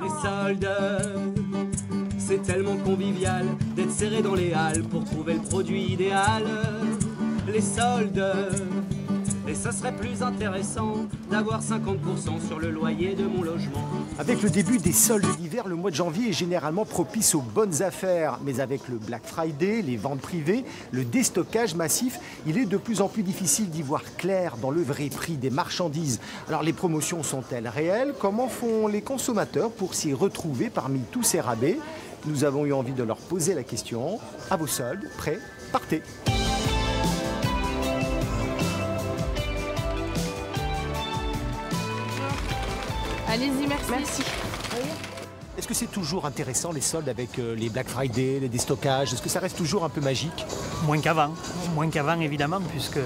Les soldes, c'est tellement convivial d'être serré dans les halles pour trouver le produit idéal. Les soldes, et ça serait plus intéressant d'avoir 50% sur le loyer de mon logement. Avec le début des soldes d'hiver, le mois de janvier est généralement propice aux bonnes affaires. Mais avec le Black Friday, les ventes privées, le déstockage massif, il est de plus en plus difficile d'y voir clair dans le vrai prix des marchandises. Alors les promotions sont-elles réelles? Comment font les consommateurs pour s'y retrouver parmi tous ces rabais? Nous avons eu envie de leur poser la question. À vos soldes, prêts, partez Allez-y, merci. Est-ce que c'est toujours intéressant les soldes avec euh, les Black Friday, les déstockages? Est-ce que ça reste toujours un peu magique? Moins qu'avant, moins qu'avant évidemment, puisque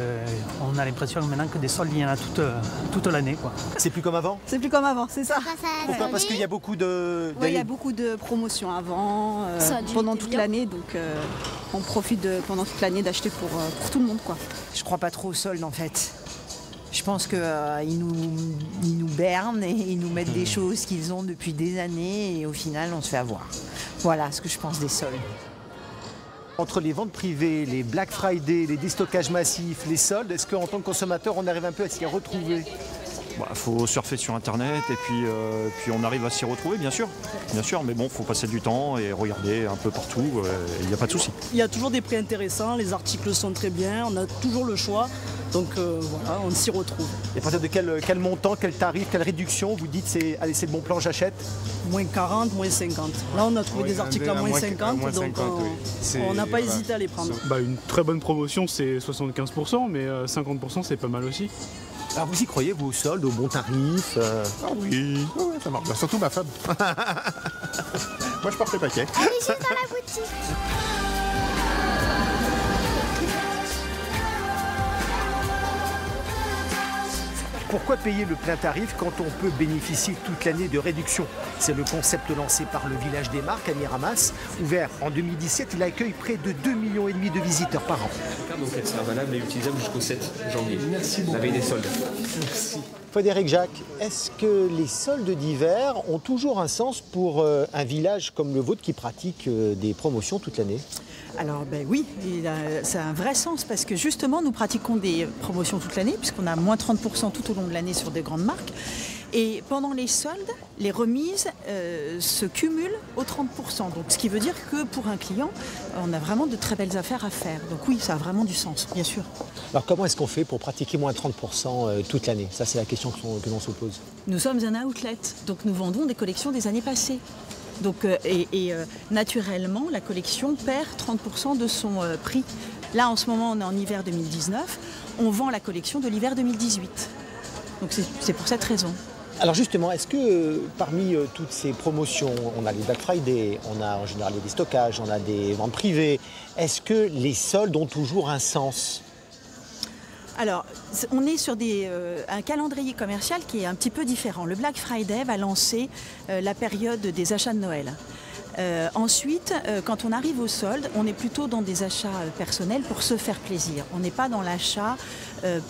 on a l'impression maintenant que des soldes il y en a toute, euh, toute l'année. quoi. C'est plus comme avant? C'est plus comme avant, c'est ça. Pourquoi Parce qu'il y a beaucoup de... Ouais, il y a beaucoup de promotions avant, euh, pendant toute l'année, donc euh, on profite de, pendant toute l'année d'acheter pour, euh, pour tout le monde. quoi. Je crois pas trop aux soldes en fait. Je pense qu'ils nous, ils nous bernent et ils nous mettent des choses qu'ils ont depuis des années et au final on se fait avoir. Voilà ce que je pense des soldes. Entre les ventes privées, les Black Friday, les déstockages massifs, les soldes, est-ce qu'en tant que consommateur, on arrive un peu à s'y retrouver? Il Bah, faut surfer sur internet et puis, euh, puis on arrive à s'y retrouver bien sûr. Bien sûr, mais bon, faut passer du temps et regarder un peu partout, euh, il n'y a pas de souci. Il y a toujours des prix intéressants, les articles sont très bien, on a toujours le choix. Donc euh, voilà, on s'y retrouve. Et à partir de quel, quel montant, quel tarif, quelle réduction Vous dites, c'est allez, c'est le bon plan, j'achète? Moins 40, moins 50. Là, on a trouvé Oui, des articles à moins moins- 50, à moins donc 50, on- oui. C'est- on n'a pas voilà. hésité à les prendre. Bah, une très bonne promotion, c'est 75%, mais euh, 50%, c'est pas mal aussi. Alors vous y croyez, vous, aux soldes, aux bons tarifs euh, Ah oui, ouais, ça marche. Surtout ma femme. Moi, je porte les paquets. Pourquoi payer le plein tarif quand on peut bénéficier toute l'année de réduction? C'est le concept lancé par le Village des Marques à Miramas. Ouvert en 2017, il accueille près de 2,5 millions et demi de visiteurs par an. Donc elle sera valable et utilisable jusqu'au 7 janvier. Merci La veille des soldes. Frédéric Jacques, est-ce que les soldes d'hiver ont toujours un sens pour euh, un village comme le vôtre qui pratique euh, des promotions toute l'année? Alors ben oui, a un vrai sens parce que justement nous pratiquons des promotions toute l'année puisqu'on a moins 30% tout au long de l'année sur des grandes marques. Et pendant les soldes, les remises euh, se cumulent aux 30%. Donc, ce qui veut dire que pour un client, on a vraiment de très belles affaires à faire. Donc oui, ça a vraiment du sens, bien sûr. Alors comment est-ce qu'on fait pour pratiquer moins 30% euh, toute l'année? Ça c'est la question que l'on se pose. Nous sommes un outlet, donc nous vendons des collections des années passées. Donc, euh, et euh, naturellement, la collection perd 30% de son euh, prix. Là, en ce moment, on est en hiver 2019. On vend la collection de l'hiver 2018. Donc c'est pour cette raison. Alors justement, est-ce que parmi toutes ces promotions, on a les Black Friday, on a en général des stockages, on a des ventes privées, est-ce que les soldes ont toujours un sens? Alors, on est sur euh, un calendrier commercial qui est un petit peu différent. Le Black Friday va lancer euh, la période des achats de Noël. Euh, ensuite, quand on arrive au solde, on est plutôt dans des achats personnels pour se faire plaisir. On n'est pas dans l'achat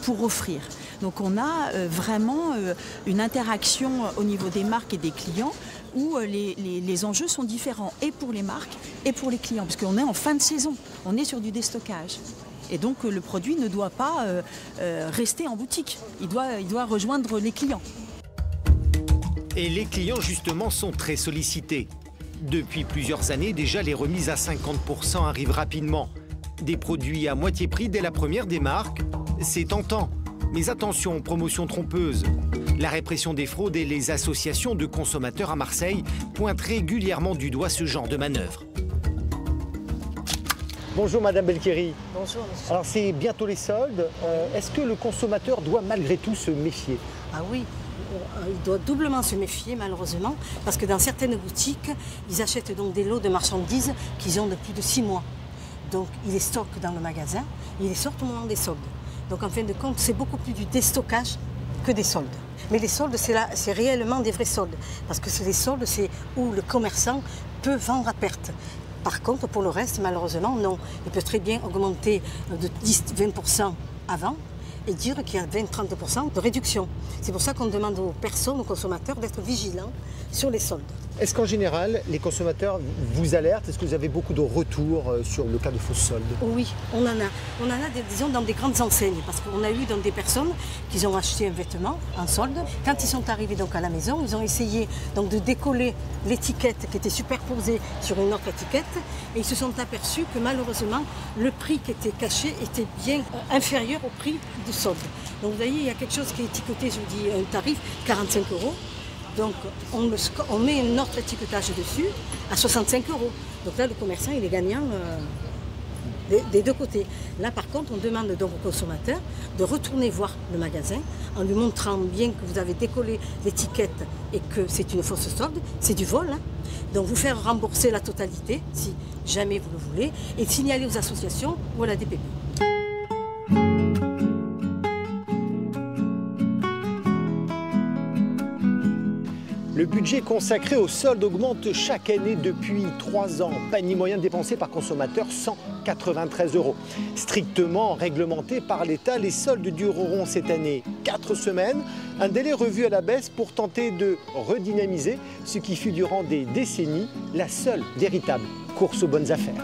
pour offrir. Donc on a vraiment une interaction au niveau des marques et des clients où les, les- les enjeux sont différents et pour les marques et pour les clients, parce qu'on est en fin de saison, on est sur du déstockage. Et donc euh, le produit ne doit pas euh, euh, rester en boutique, il doit, rejoindre les clients. Et les clients justement sont très sollicités. Depuis plusieurs années déjà, les remises à 50% arrivent rapidement. Des produits à moitié prix dès la première des marques, c'est tentant. Mais attention, promotion trompeuse. La répression des fraudes et les associations de consommateurs à Marseille pointent régulièrement du doigt ce genre de manœuvre. Bonjour Madame Belkiri. Bonjour. Alors c'est bientôt les soldes. Euh, Est-ce que le consommateur doit malgré tout se méfier? Ah oui, euh, il doit doublement se méfier malheureusement, parce que dans certaines boutiques, ils achètent donc des lots de marchandises qu'ils ont de plus de six mois. Donc ils les stockent dans le magasin, ils les sortent au moment des soldes. Donc en fin de compte, c'est beaucoup plus du déstockage que des soldes. Mais les soldes, c'est là- c'est réellement des vrais soldes, parce que c'est les soldes, c'est où le commerçant peut vendre à perte. Par contre, pour le reste, malheureusement, non. Il peut très bien augmenter de 10-20% avant et dire qu'il y a 20-30% de réduction. C'est pour ça qu'on demande aux personnes, aux consommateurs, d'être vigilants sur les soldes. Est-ce qu'en général, les consommateurs vous alertent? Est-ce que vous avez beaucoup de retours euh, sur le cas de fausses soldes Oui, on en a. On en a, disons, dans des grandes enseignes, parce qu'on a eu dans des personnes qui ont acheté un vêtement en solde. Quand ils sont arrivés à la maison, ils ont essayé de décoller l'étiquette qui était superposée sur une autre étiquette, et ils se sont aperçus que malheureusement, le prix qui était caché était bien euh, inférieur au prix de solde. Donc vous voyez, il y a quelque chose qui est étiqueté, je vous dis, un tarif 45 euros. Donc on, le on met un autre étiquetage dessus à 65 euros. Donc là, le commerçant, il est gagnant euh, des, deux côtés. Là, par contre, on demande donc au consommateur de retourner voir le magasin en lui montrant bien que vous avez décollé l'étiquette et que c'est une fausse solde, c'est du vol. hein. Donc vous faire rembourser la totalité, si jamais vous le voulez, et signaler aux associations ou à la DPP. Le budget consacré aux soldes augmente chaque année depuis trois ans. Panier moyen dépensé par consommateur 193 euros. Strictement réglementé par l'État, les soldes dureront cette année quatre semaines. Un délai revu à la baisse pour tenter de redynamiser ce qui fut durant des décennies la seule véritable course aux bonnes affaires.